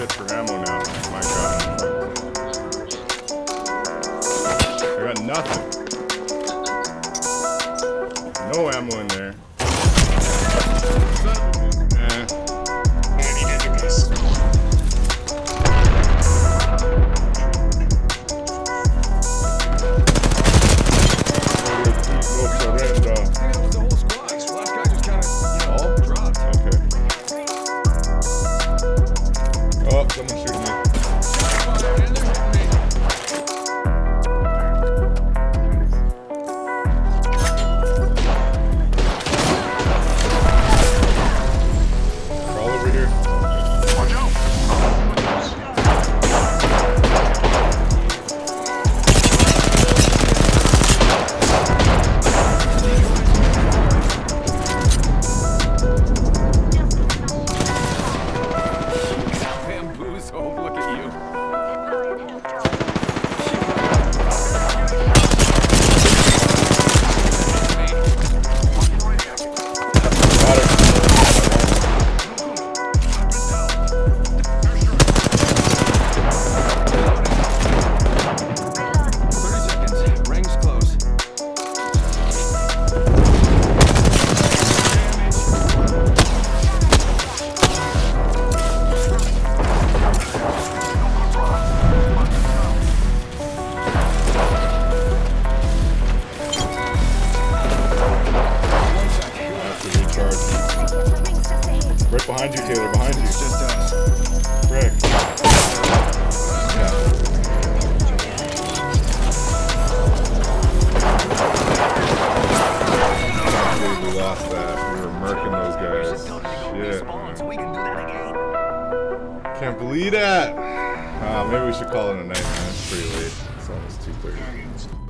shit for ammo now. My god. I got nothing. No ammo in there. Needed oh, to come recharge. Right behind you, Taylor. Behind you. It's just us. Dude, we lost that. We were murking those guys. Shit. Can't believe that. Uh, maybe we should call it a night, man. It's pretty late. It's almost 2.30.